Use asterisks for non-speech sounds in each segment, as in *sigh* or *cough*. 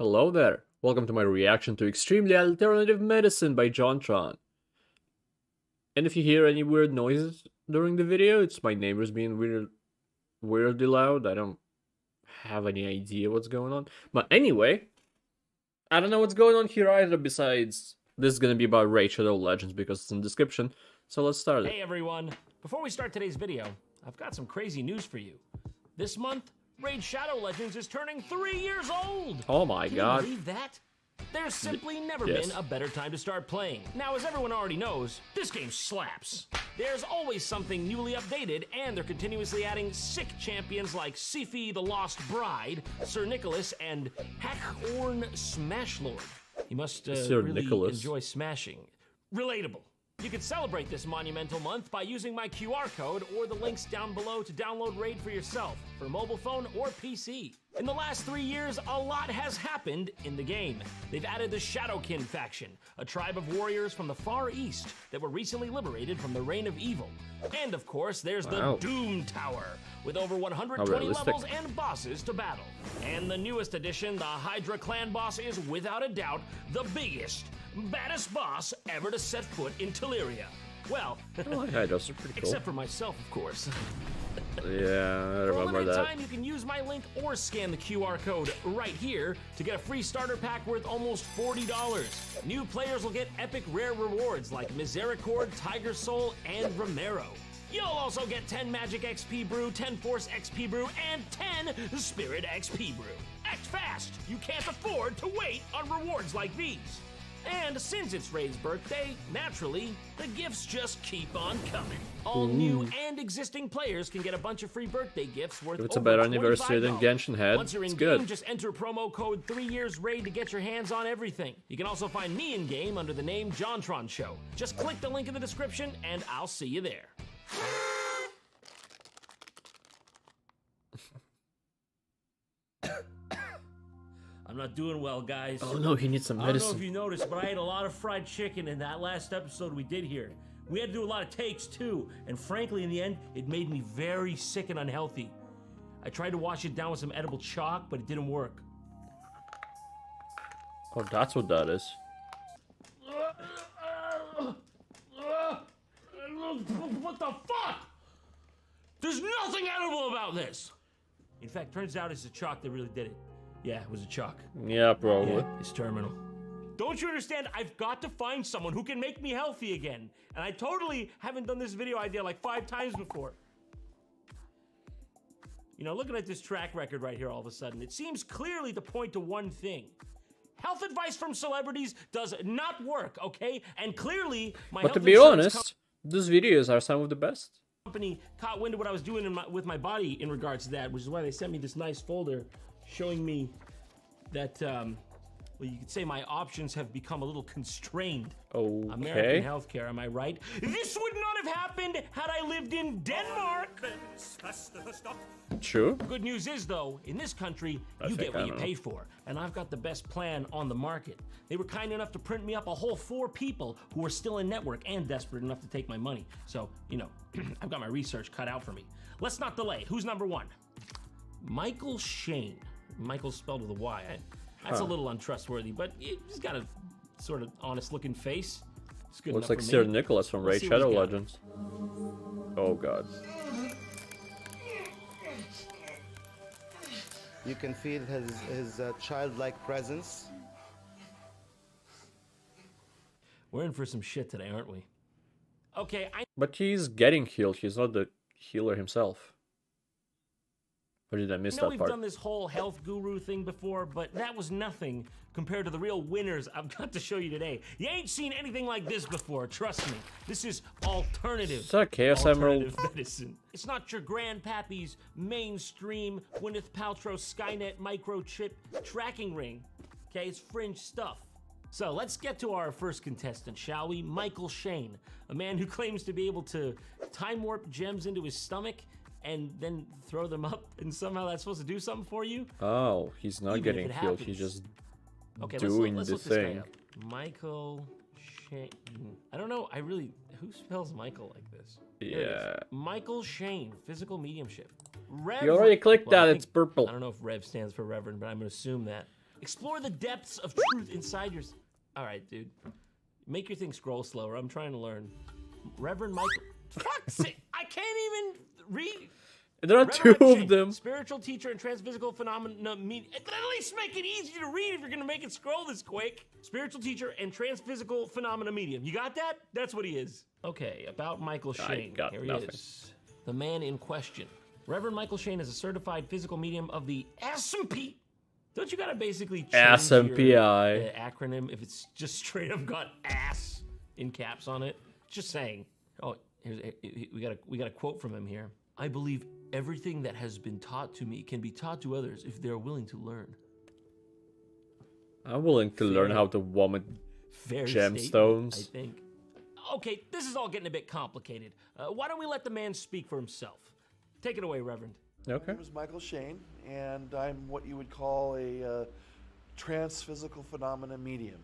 Hello there. Welcome to my reaction to Extremely Alternative Medicine by JonTron. And if you hear any weird noises during the video, it's my neighbors being weird, weirdly loud. I don't have any idea what's going on. But anyway, I don't know what's going on here either. Besides, this is gonna be about Raid Shadow Legends because it's in the description. So let's start it. Hey everyone! Before we start today's video, I've got some crazy news for you. This month, Raid Shadow Legends is turning three years old! Oh my Can god. believe that? There's simply never yes. been a better time to start playing. Now, as everyone already knows, this game slaps. There's always something newly updated, and they're continuously adding sick champions like Siphi the Lost Bride, Sir Nicholas, and Hakkorn Smashlord. You must uh, Sir really Nicholas. enjoy smashing. Relatable. You can celebrate this monumental month by using my QR code or the links down below to download Raid for yourself for mobile phone or PC. In the last three years, a lot has happened in the game. They've added the Shadowkin faction, a tribe of warriors from the Far East that were recently liberated from the reign of evil. And of course, there's Wow. the Doom Tower, with over 120 levels and bosses to battle. And the newest addition, the Hydra clan boss, is without a doubt the biggest, baddest boss ever to set foot in Teleria. Well, I like Hydros, are pretty cool. except for myself, of course. Yeah, I For a remember limited that. time, you can use my link or scan the QR code right here to get a free starter pack worth almost $40. New players will get epic rare rewards like Misericord, Tiger Soul, and Romero. You'll also get 10 Magic XP Brew, 10 Force XP Brew, and 10 Spirit XP Brew. Act fast! You can't afford to wait on rewards like these. And since it's Ray's birthday, naturally, the gifts just keep on coming. All new and existing players can get a bunch of free birthday gifts worth If it's a better anniversary than Genshin had, Once you're in it's game, good. just enter promo code 3 years raid to get your hands on everything. You can also find me in game under the name JonTron Show. Just click the link in the description and I'll see you there. I'm not doing well, guys. Oh no, he needs some medicine. I don't know if you noticed, but I ate a lot of fried chicken in that last episode we did here. We had to do a lot of takes too, and frankly, in the end, it made me very sick and unhealthy. I tried to wash it down with some edible chalk, but it didn't work. Oh, that's what that is. What the fuck? There's nothing edible about this! In fact, turns out it's the chalk that really did it. Yeah, it was a Chuck. Yeah, probably. Yeah, it's terminal. Don't you understand? I've got to find someone who can make me healthy again. And I totally haven't done this video idea like five times before. You know, looking at this track record right here all of a sudden, it seems clearly to point to one thing. Health advice from celebrities does not work, okay? And clearly, my But health to be honest, these videos are some of the best. company caught wind of what I was doing in my, with my body in regards to that, which is why they sent me this nice folder showing me that, um, well, you could say my options have become a little constrained. Oh American Okay. healthcare, am I right? This would not have happened had I lived in Denmark. True. Good news is, though, in this country, I you get what I you know. pay for, and I've got the best plan on the market. They were kind enough to print me up a whole four people who are still in network and desperate enough to take my money. So, you know, *clears throat* I've got my research cut out for me. Let's not delay. Who's number one? Mychael Shane. Michael spelled with a Y. I- That's a little untrustworthy, but he's got a sort of honest-looking face. It's good Looks like Sir me. Nicholas from Raid Let's see what he's Shadow. Legends. Oh god. You can feel his, his uh, childlike presence. We're in for some shit today, aren't we? Okay, I But he's getting healed. He's not the healer himself. Or did I miss know that we've part? done this whole health guru thing before, but that was nothing compared to the real winners I've *laughs* got to show you today. You ain't seen anything like this before, trust me. This is alternative. Is that a Chaos Emerald? alternative *laughs* medicine. It's not your grandpappy's mainstream Gwyneth Paltrow Skynet microchip tracking ring. Okay, it's fringe stuff. So let's get to our first contestant, shall we? Mychael Shane, a man who claims to be able to time warp gems into his stomach and then throw them up, *laughs* and somehow that's supposed to do something for you. Oh, he's not Even getting healed. He's just Okay, doing let's, the let's this thing. Mychael Shane. I don't know. I really who spells Michael like this? There it is. Yeah. Mychael Shane, physical mediumship. Rev. You already clicked well, that. think- It's purple. I don't know if Rev stands for Reverend, but I'm gonna assume that. Explore the depths of truth inside your. All right, dude. Make your thing scroll slower. I'm trying to learn. Reverend Mychael. Fuck's sake! I can't even read. There are two of them. Spiritual teacher and transphysical phenomena mean. At least make it easy to read if you're gonna make it scroll this quick. Spiritual teacher and transphysical phenomena medium. You got that? That's what he is. Okay, about Mychael I Shane. got Here he nothing. is. The man in question. Reverend Mychael Shane is a certified physical medium of the SMP. Don't you gotta basically change SMPI. your uh, acronym if it's just straight up got ass in caps on it? Just saying. Oh, here's we got a we got a quote from him here. I believe everything that has been taught to me can be taught to others if they are willing to learn. I'm willing to learn how to vomit. Fair Gemstones. I think. Okay, this is all getting a bit complicated. Uh, why don't we let the man speak for himself? Take it away, Reverend. Okay. My Okay. name is Mychael Shane, and I'm what you would call a uh, transphysical phenomena medium,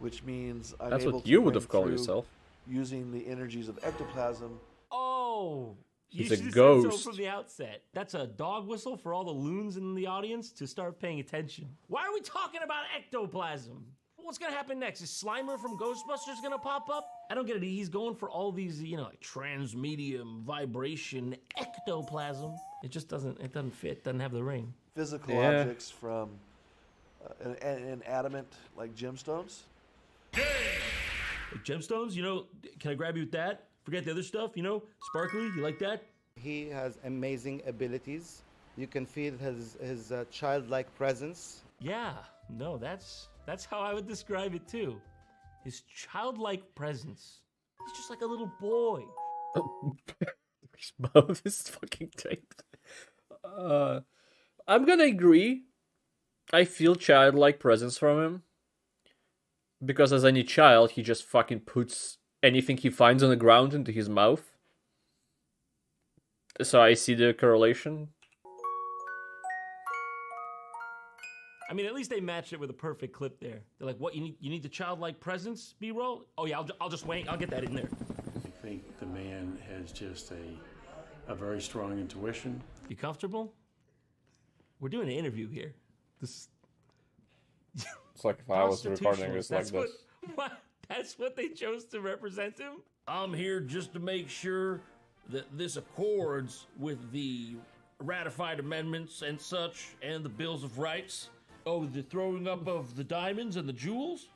which means I'm That's able what to you would have called yourself. Using the energies of ectoplasm. Oh, you He's a should have said ghost. so from the outset. That's a dog whistle for all the loons in the audience to start paying attention. Why are we talking about ectoplasm? What's gonna happen next? Is Slimer from Ghostbusters gonna pop up? I don't get it. He's going for all these, you know, like transmedium, vibration, ectoplasm. It just doesn't. It doesn't fit. Doesn't have the ring. physical Yeah. objects from uh, an, an adamant like gemstones. Like gemstones, you know, can I grab you with that? Forget the other stuff, you know? Sparkly, you like that? He has amazing abilities. You can feel his, his uh, childlike presence. Yeah, no, that's that's how I would describe it too. His childlike presence. He's just like a little boy. *laughs* His mouth is fucking taped. Uh, I'm gonna agree. I feel childlike presence from him. Because as any child, he just fucking puts anything he finds on the ground into his mouth. So I see the correlation. I mean, at least they matched it with a perfect clip there. They're like, "What you need? You need the childlike presence, B-roll? Oh yeah, I'll, ju- I'll just wait. I'll get that in there. I think the man has just a, a very strong intuition. You comfortable? We're doing an interview here. This *laughs* *laughs* It's like if constitutionalist. That's what, *laughs* what. That's what they chose to represent him. I'm here just to make sure that this accords with the ratified amendments and such, and the bills of rights. Oh, the throwing up of the diamonds and the jewels.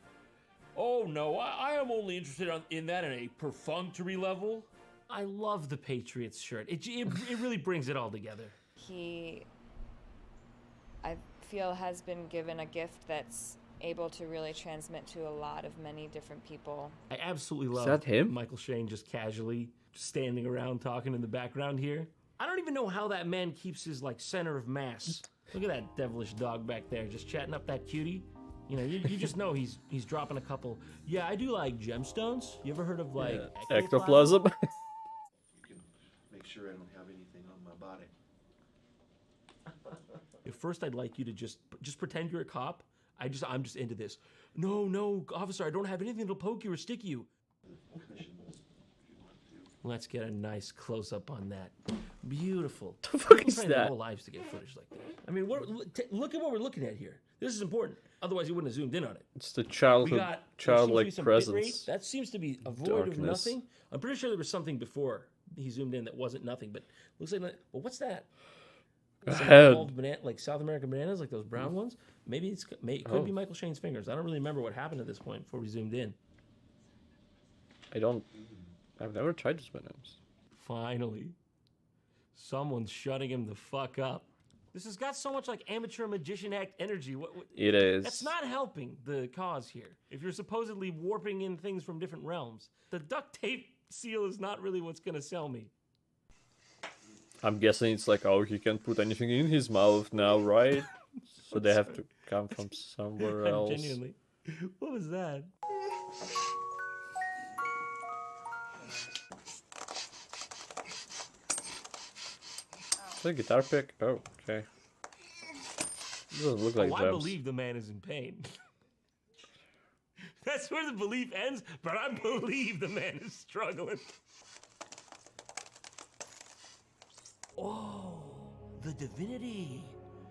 Oh no, I, I am only interested on, in that at a perfunctory level. I love the Patriots shirt. It, it, it really brings it all together. he i feel has been given a gift that's able to really transmit to a lot of many different people I absolutely love that him? Mychael Shane just casually standing around talking in the background here. I don't even know how that man keeps his like center of mass. Look at that devilish dog back there, just chatting up that cutie. You know, you, you just know he's he's dropping a couple. Yeah, I do like gemstones. You ever heard of like Ectoplasm. *laughs* You can make sure I don't have anything on my body. At first, I'd like you to just just pretend you're a cop. I just I'm just into this. No, no, officer, I don't have anything that'll poke you or stick you. Let's get a nice close up on that. Beautiful. The fuck People is train their that? whole lives to get footage like that. I mean, what, look at what we're looking at here. This is important. Otherwise, you wouldn't have zoomed in on it. it's the childhood, got there seems to be childlike presence. That seems to be a void of nothing. I'm pretty sure there was something before he zoomed in that wasn't nothing, but looks like. Well, what's that? Some Banana, like South American bananas, like those brown ones. Maybe it's may, it could Oh. be Mychael Shane's fingers. I don't really remember what happened at this point before we zoomed in. I don't. I've never tried this bananas. Finally, someone's shutting him the fuck up. This has got so much like amateur magician act energy. What, what It is. That's not helping the cause here. If you're supposedly warping in things from different realms, the duct tape seal is not really what's gonna sell me. I'm guessing it's like, oh, he can't put anything in his mouth now, right? so they have to come from *laughs* somewhere else. genuinely. What was that? Is that a guitar pick? Oh, okay. It doesn't look like oh, I believe the man is in pain. *laughs* That's where the belief ends, but I believe the man is struggling. Oh, the divinity.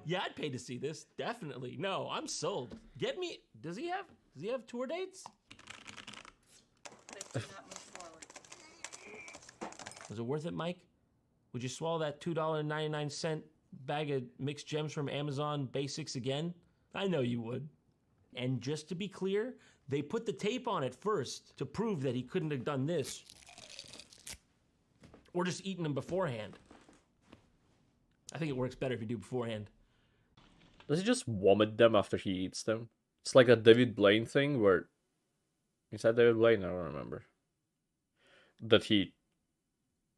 Yeah, I'd pay to see this. Definitely. No, I'm sold. Get me. Does he have? Does he have tour dates? Was it worth it, Mike? Would you swallow that two dollar ninety nine cent bag of mixed gems from Amazon Basics again? I know you would. And just to be clear, they put the tape on it first to prove that he couldn't have done this, or just eaten them beforehand. I think it works better if you do beforehand. Does he just vomit them after he eats them? It's like a David Blaine thing where. Is that David Blaine? I don't remember. That he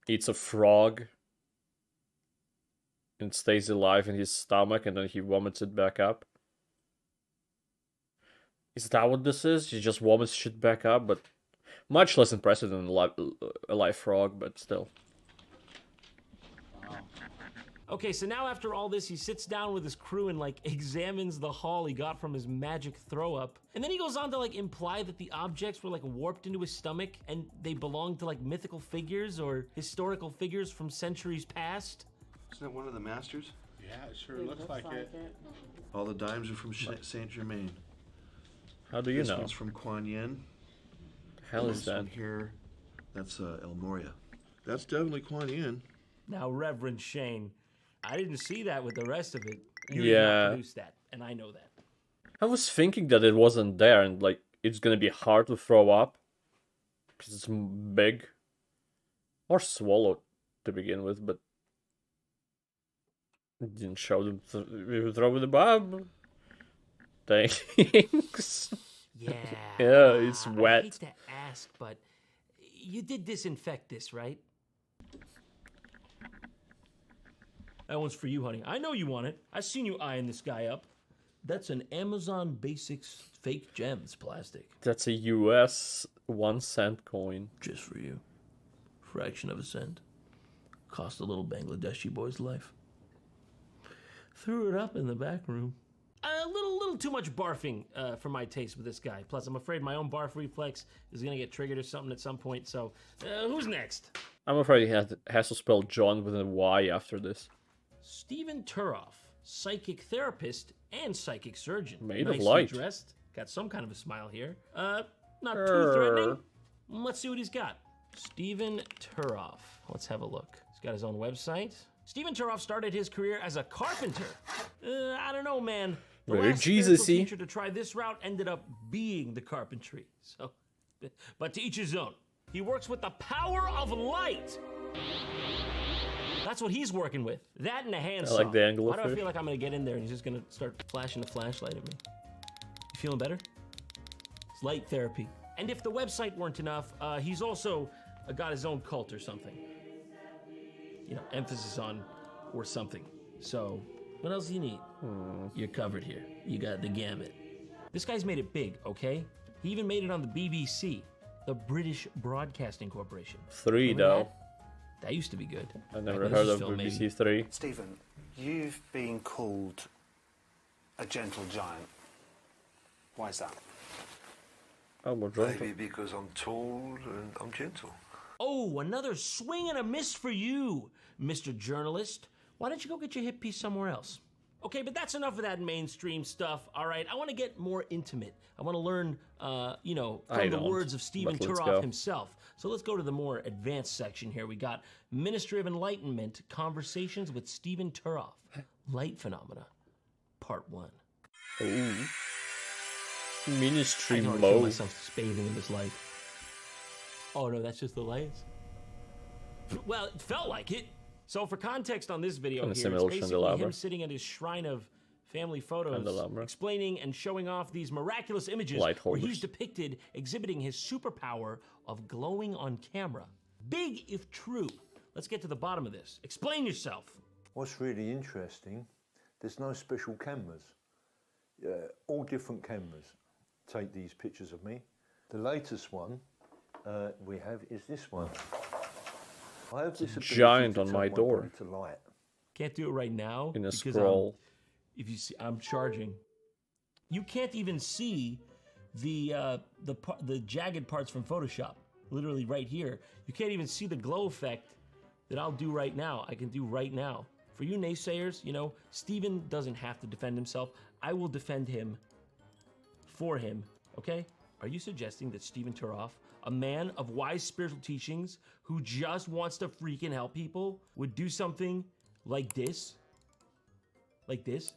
eats a frog and stays alive in his stomach and then he vomits it back up. Is that what this is? He just vomits shit back up, but much less impressive than a live, a live frog, but still. Okay, so now after all this, he sits down with his crew and like examines the haul he got from his magic throw up. And then he goes on to like imply that the objects were like warped into his stomach and they belonged to like mythical figures or historical figures from centuries past. Isn't that one of the masters? Yeah, it sure looks, like, it. All the dimes are from Saint Germain. How do you this know? one's from Kuan Yin. Hell And is this one that? here? That's uh, El Morya. That's definitely Kuan Yin. Now, Reverend Shane, I didn't see that with the rest of it. You Yeah. produce that, and I know that. I was thinking that it wasn't there and like it's gonna be hard to throw up because it's big or swallow to begin with, but it didn't show them th- throw the bomb. Thanks. Yeah. *laughs* Yeah, it's I wet. hate to ask, but you did disinfect this, right? That one's for you, honey. I know you want it. I've seen you eyeing this guy up. That's an Amazon Basics fake gems plastic. That's a US one cent coin. Just for you. Fraction of a cent. Cost a little Bangladeshi boy's life. Threw it up in the back room. A little, little too much barfing uh, for my taste with this guy. Plus, I'm afraid my own barf reflex is gonna get triggered or something at some point. So, uh, who's next? I'm afraid he has, has to spell John with a Y after this. Stephen Turoff, psychic therapist and psychic surgeon. Made of light. dressed. Got some kind of a smile here. Uh, not too threatening. Let's see what he's got. Stephen Turoff. Let's have a look. He's got his own website. Stephen Turoff started his career as a carpenter. Uh, I don't know, man. The Very last Jesus-y. teacher to try this route ended up being the carpentry. So, *laughs* but to each his own. He works with the power of light. That's what he's working with. That and a handsaw. like the angle Why do I feel like I'm gonna get in there and he's just gonna start flashing a flashlight at me? You feeling better? It's light therapy. And if the website weren't enough, uh, he's also uh, got his own cult or something. You know, emphasis on or something. So, what else do you need? You're covered here. You got the gamut. This guy's made it big, okay? He even made it on the BBC, the British Broadcasting Corporation. Three Remember though. That? That used to be good. I Back never heard of filmed, maybe. BBC Three. Stephen, you've been called a gentle giant. Why is that? Oh, more drunk. Maybe because I'm tall and I'm gentle. Oh, another swing and a miss for you, Mr. Journalist. Why don't you go get your hit piece somewhere else? Okay, but that's enough of that mainstream stuff. All right, I want to get more intimate. I want to learn, uh, you know, from the words of Stephen let's Turoff himself. So let's go to the more advanced section here. We got Ministry of Enlightenment Conversations with Stephen Turoff, Light Phenomena, Part One. Ooh. I Ministry can already feel myself bathing in this light. Oh no, that's just the lights. Well, it felt like it. So for context on this video here, it's basically him sitting at his shrine of family photos, explaining and showing off these miraculous images where he's depicted exhibiting his superpower of glowing on camera. Big if true. Let's get to the bottom of this. Explain yourself. What's really interesting, there's no special cameras. Uh, all different cameras take these pictures of me. The latest one uh, we have is this one. I have this giant on my door. body to light. Can't do it right now In a because I'm- scroll. if you see, I'm charging. You can't even see the uh, the the jagged parts from Photoshop. Literally right here, you can't even see the glow effect that I'll do right now. I can do right now. For you naysayers, you know, Stephen doesn't have to defend himself. I will defend him for him, okay? Are you suggesting that Stephen Turoff, a man of wise spiritual teachings who just wants to freaking help people, would do something like this? Like this?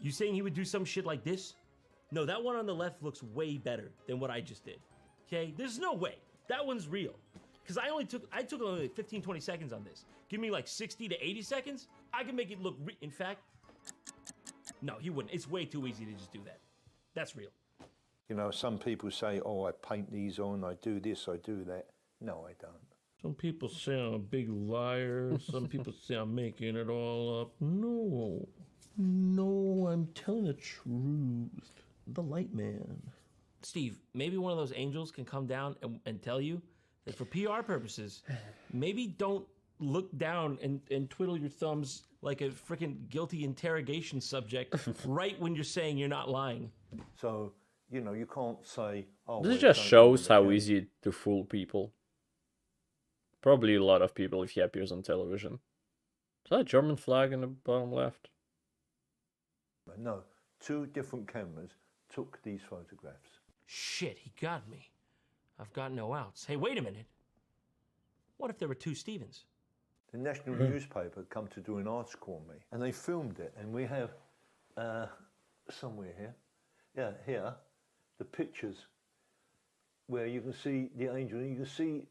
You saying he would do some shit like this? No, that one on the left looks way better than what I just did. Okay? There's no way. That one's real. Cuz I only took I took only like 15 20 seconds on this. Give me like 60 to 80 seconds, I can make it look in fact No, he wouldn't. It's way too easy to just do that. That's real. You know, some people say, oh, I paint these on, I do this, I do that. No, I don't. Some people say I'm a big liar. *laughs* Some people say I'm making it all up. No. No, I'm telling the truth. The light man. Steve, maybe one of those angels can come down and, and tell you that for PR purposes, maybe don't look down and, and twiddle your thumbs like a freaking guilty interrogation subject *laughs* right when you're saying you're not lying. So, you know, you can't say, oh, This well, just shows how that. easy to fool people. Probably a lot of people if he appears on television. Is that a German flag in the bottom left? No, two different cameras took these photographs. Shit, he got me. I've got no outs. Hey, wait a minute. What if there were two Stevens? The national Hmm. newspaper come to do an article on me, and they filmed it, and we have uh, somewhere here, yeah, here, the pictures where you can see the angel, and you can see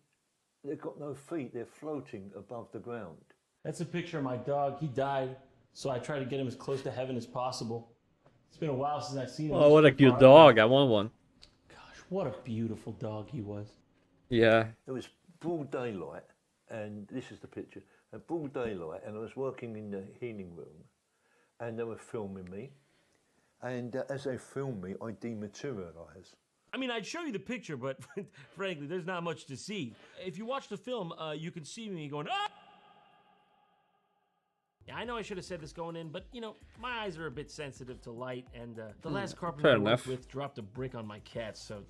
they've got no feet; they're floating above the ground. That's a picture of my dog. He died, so I try to get him as close to heaven as possible. It's been a while since I've seen him. Oh, what a cute dog. I want one. Gosh, what a beautiful dog he was. Yeah. It was broad daylight, and this is the picture. At broad daylight, and I was working in the healing room, and they were filming me. And uh, as they film me, I dematerialize. I mean, I'd show you the picture, but *laughs* frankly, there's not much to see. If you watch the film, uh, you can see me going, ah! Yeah, I know I should have said this going in, but you know, my eyes are a bit sensitive to light, and uh, the last carpenter fair I worked with dropped a brick on my cat, so.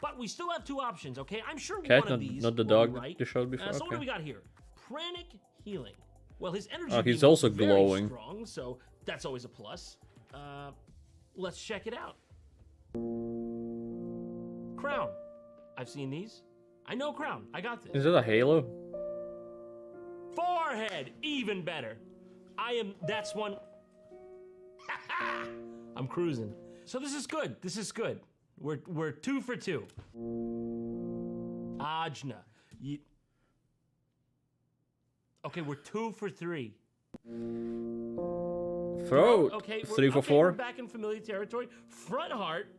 But we still have two options, okay? I'm sure Cat, one of not- these not the dog be that right. you showed before, Uh, so what do we got here? Pranic healing. Well, his energy. Oh, he's also very glowing. Strong, so that's always a plus. Uh, let's check it out. Crown. I've seen these. I know Crown. I got this. Is it a halo? Forehead, even better. I am. That's one. *laughs* I'm cruising. So this is good. This is good. We're we're two for two. Ajna. Ye- Okay, we're two for three. Throat. Okay, we're, Three for okay, four. We're back in familiar territory. Front heart.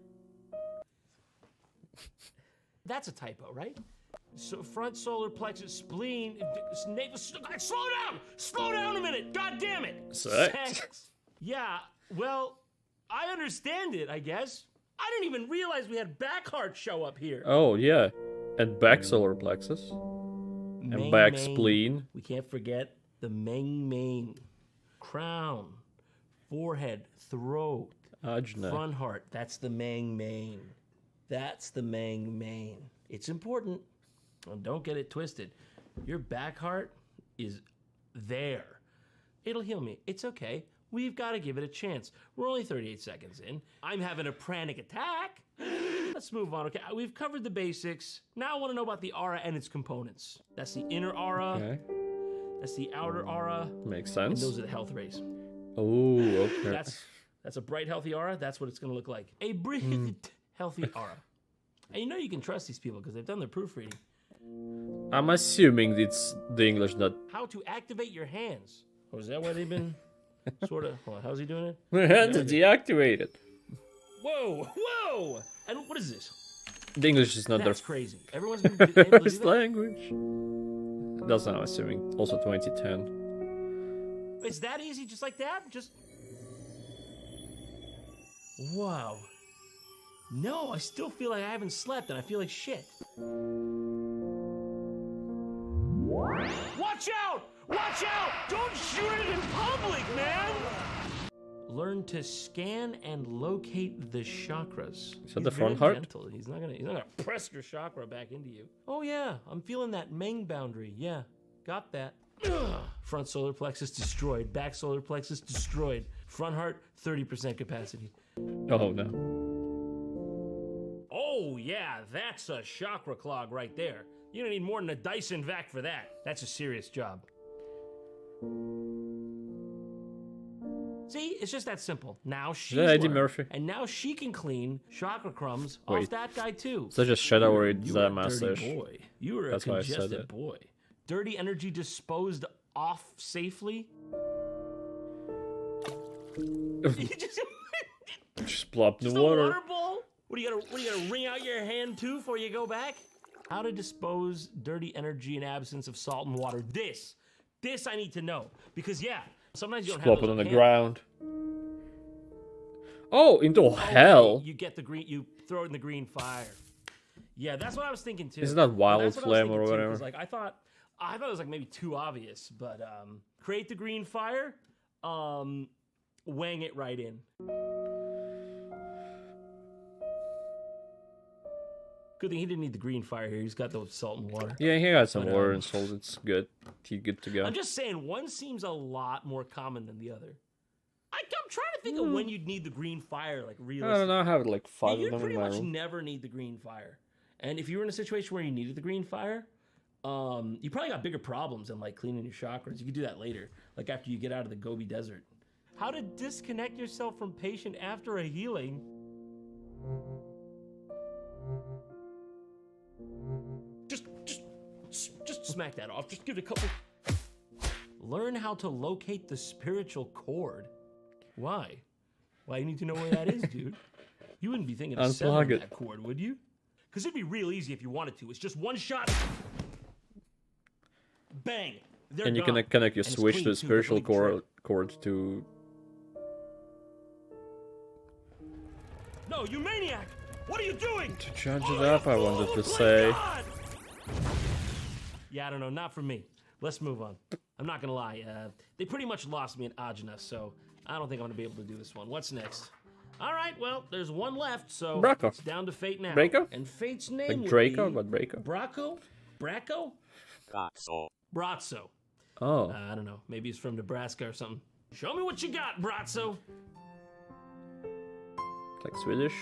*laughs* That's a typo, right? So front solar plexus, spleen, navel. Slow down! Slow down a minute! God damn it! Sex. Yeah. Well, I understand it. I guess. I didn't even realize we had back heart show up here. Oh, yeah. And back solar plexus. And back Meng. spleen. We can't forget the Meng Meng. Crown, forehead, throat, Ajna. front heart. That's the Meng Meng. That's the Meng Meng. It's important. Well, don't get it twisted. Your back heart is there. It'll heal me. It's okay. We've got to give it a chance. We're only 38 seconds in. I'm having a pranic attack. *gasps* Let's move on. Okay, we've covered the basics. Now I want to know about the aura and its components. That's the inner aura. Okay. That's the outer aura. Makes And sense. those are the health rays. Oh, *laughs* okay. That's that's a bright, healthy aura. That's what it's going to look like. A bright, Hmm. *laughs* healthy aura. And you know you can trust these people because they've done their proofreading. I'm assuming it's the English that. How to activate your hands. Oh, is that why they've been *laughs* sort of? Well, how's he doing it? My hands are deactivated. Whoa, whoa! And what is this? The English is not That's their crazy. Everyone's been able to do first that? language. That's not I'm assuming. Also 2010. It's that easy, just like that? Just. Wow. No, I still feel like I haven't slept and I feel like shit. Watch out! Watch out! Don't shoot it in public, man! Learn to scan and locate the chakras. Is that the front very heart? Gentle. He's not gonna. He's not gonna press your chakra back into you. Oh yeah, I'm feeling that Meng boundary. Yeah, got that. *sighs* Front solar plexus destroyed. Back solar plexus destroyed. Front heart 30% capacity. Oh no. Oh yeah, that's a chakra clog right there. You don't need more than a Dyson vac for that. That's a serious job. See, it's just that simple. Now she's that Eddie learned, Murphy? and now she can clean chakra crumbs Wait. off that guy too. Such a shadow or it's You were a a mustache. boy. You were That's a why I said congested boy. Dirty energy disposed off safely. you *laughs* just Just plop in the water. water bowl? What do you gotta what do you gotta wring out your hand too before you go back? How to dispose dirty energy in absence of salt and water. This. This I need to know. Because yeah, sometimes you Just don't have plop it on the cans. ground. Oh, into oh, Okay, hell. You get the green you throw it in the green fire. Yeah, that's what I was thinking too. Isn't that wild flame or thinking, too, whatever? Like I thought I thought it was like maybe too obvious, but um create the green fire, um wang it right in. Good thing he didn't need the green fire here. He's got the salt and water. Yeah, he got some But, water um, and salt. It's good. He's good to go. I'm just saying, one seems a lot more common than the other. I, I'm trying to think of when you'd need the green fire, like really. I don't know. I have like Yeah, five you'd of them pretty in my much room. never need the green fire. And if you were in a situation where you needed the green fire, um, you probably got bigger problems than like cleaning your chakras. You could do that later, like after you get out of the Gobi Desert. How to disconnect yourself from patient after a healing. Just, just, just smack that off. Just give it a couple. Learn how to locate the spiritual cord. Why? Why you need to know where that is, dude? You wouldn't be thinking of Unplug severing it. that cord, would you? Because it'd be real easy if you wanted to. It's just one shot. Bang. They're and you gone. can connect your And switch to the spiritual complete trick. cord, cord to. No, you maniac! What are you doing? To charge Oh, it up, I wanted to say. Yeah, I don't know. Not for me. Let's move on. I'm not gonna lie. Uh, they pretty much lost me in Ajna, so I don't think I'm gonna be able to do this one. What's next? All right. Well, there's one left, so Braco. it's down to fate now. Braco? And fate's name Like would Draco, be but Braco. Braco. Braco. Brazzo. Brazzo. Oh. Uh, I don't know. Maybe he's from Nebraska or something. Show me what you got, Brazzo. like Swedish.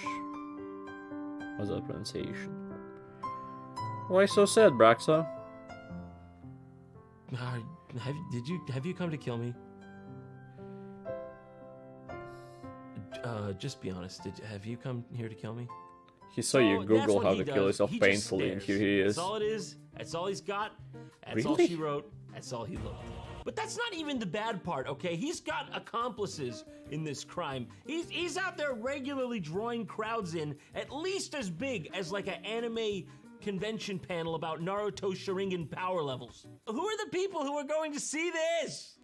How's that pronunciation? Why so sad, Braxa? Uh, have did you have you come to kill me? Uh, just be honest. Did have you come here to kill me? He saw you So that's Google how to kill yourself He painfully, and here he is. That's all it is. That's all he's got. That's all she wrote. That's all he looked. But that's not even the bad part, okay? He's got accomplices in this crime. He's he's out there regularly drawing crowds in, at least as big as like an anime convention panel about Naruto Sharingan power levels. Who are the people who are going to see this?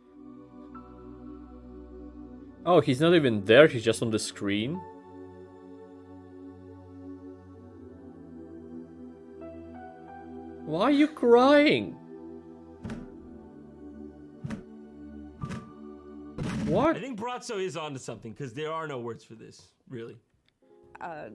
Oh, he's not even there, he's just on the screen. Why are you crying? What? I think Brazzo is onto something because there are no words for this, really. uh,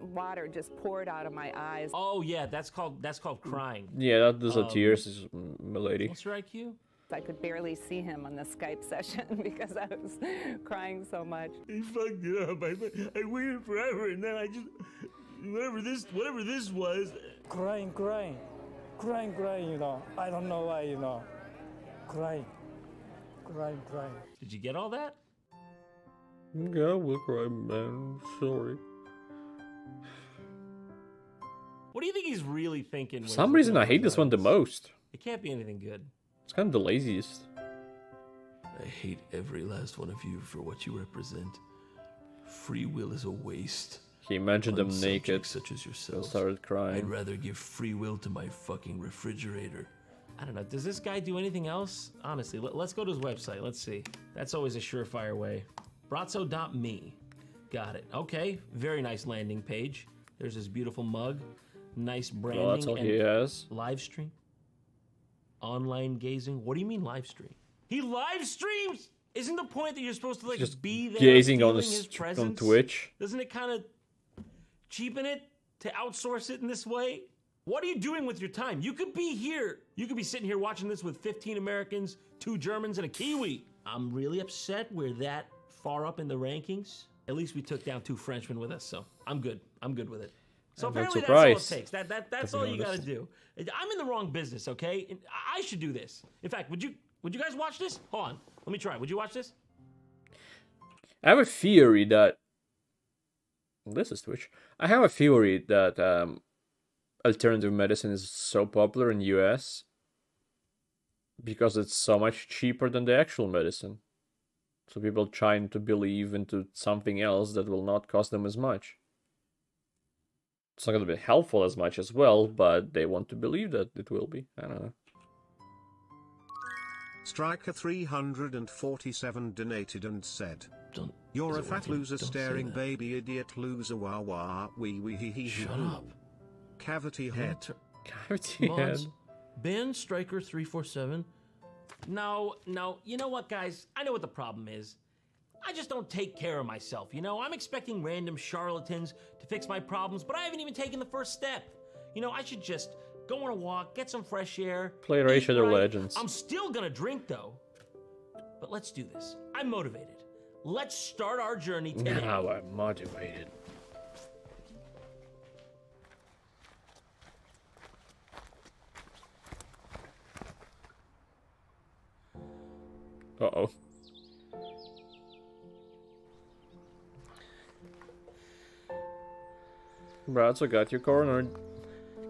water just poured out of my eyes. Oh yeah, that's called that's called crying. Yeah, that those are Um, tears, is mm, milady. What's your IQ? I could barely see him on the Skype session *laughs* because I was crying so much. He fucked it up. I, I waited forever, and then I just whatever this whatever this was. Crying, crying, crying, crying, you know. I don't know why, you know. Crying, crying, crying. Did you get all that? Yeah, we'll cry, man. Sorry. What do you think he's really thinking? For some reason, I hate this one the most. It can't be anything good. It's kind of the laziest. I hate every last one of you for what you represent. Free will is a waste. He imagined them naked. such as and yourselves. started crying. I'd rather give free will to my fucking refrigerator. I don't know. Does this guy do anything else? Honestly, let, us go to his website. Let's see. That's always a surefire way. Brazzo.me. Got it. Okay. Very nice landing page. There's this beautiful mug. Nice branding. Well, that's all and he has. Live stream. Online gazing. What do you mean live stream? He live streams. Isn't the point that you're supposed to like Just be there, gazing on the his st- on? Twitch. Doesn't it kind of cheapen it to outsource it in this way? What are you doing with your time? You could be here. You could be sitting here watching this with 15 Americans, two Germans, and a Kiwi. I'm really upset we're that far up in the rankings. At least we took down two Frenchmen with us, so I'm good. I'm good with it. So I'm apparently that's all it takes. That, that, that's all you got to do. I'm in the wrong business, okay? And I I should do this. In fact, would you would you guys watch this? Hold on. Let me try. Would you watch this? I have a theory that this is Twitch. I have a theory that um, alternative medicine is so popular in US because it's so much cheaper than the actual medicine. So people trying to believe into something else that will not cost them as much. It's not going to be helpful as much as well, but they want to believe that it will be. I don't know. Striker 347 donated and said, You're a fat loser staring baby idiot loser wah wah wee wee hee hee Shut hoo. up. Cavity head. Cavity head. Ben Striker three four seven. No, no. You know what, guys? I know what the problem is. I just don't take care of myself. You know, I'm expecting random charlatans to fix my problems, but I haven't even taken the first step. You know, I should just go on a walk, get some fresh air. Play eat Race of the right. Legends. I'm still gonna drink though. But let's do this. I'm motivated. Let's start our journey today. Now I'm motivated. Uh oh. Bratzo got you cornered.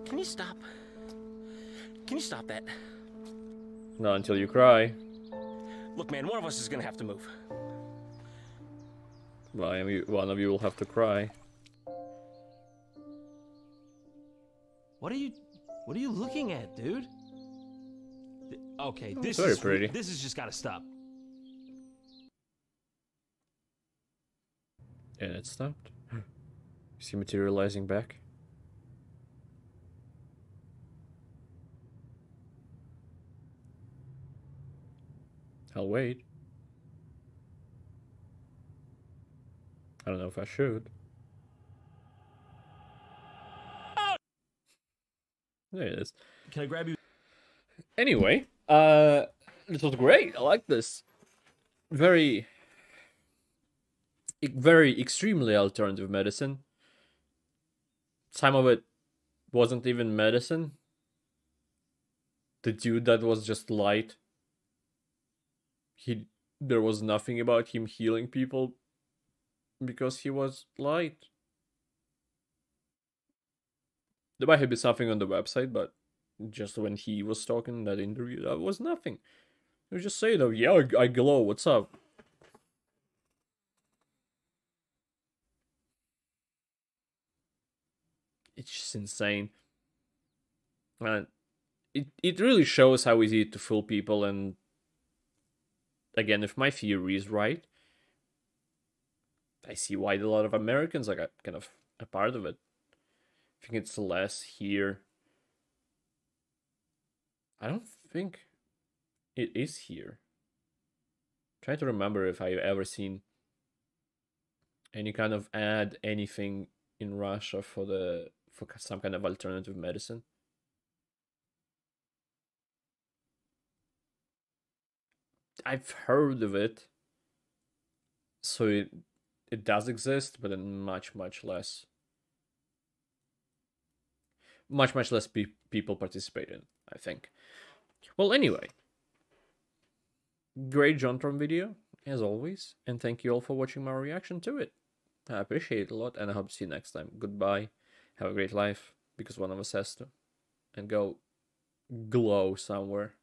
Can you stop? Can you stop that? Not until you cry. Look, man, one of us is gonna have to move. One of you, one of you will have to cry. What are you what are you looking at, dude? Th- Okay, Oh, this very is pretty. This has just got to stop. And it stopped. You see materializing back. I'll wait. I don't know if I should. There it is. Can I grab you? Anyway, uh, this was great. I like this. Very, very extremely alternative medicine. Some of it wasn't even medicine. The dude that was just light. He, there was nothing about him healing people because he was light. There might have been something on the website, but just when he was talking in that interview, that was nothing. He was just saying, "Oh yeah, I, glow. What's up?" It's just insane. And it it really shows how easy to fool people. And again, if my theory is right, I see why a lot of Americans are kind of a part of it. I think it's less here. I don't think it is here. trying to remember if I've ever seen any kind of ad, anything in Russia for the for some kind of alternative medicine. I've heard of it, so it it does exist, but in much much less, much much less pe- people participate in. I think. Well, anyway, great Jontron video as always, and thank you all for watching my reaction to it. I appreciate it a lot, and I hope to see you next time. Goodbye. Have a great life, because one of us has to, and go glow somewhere.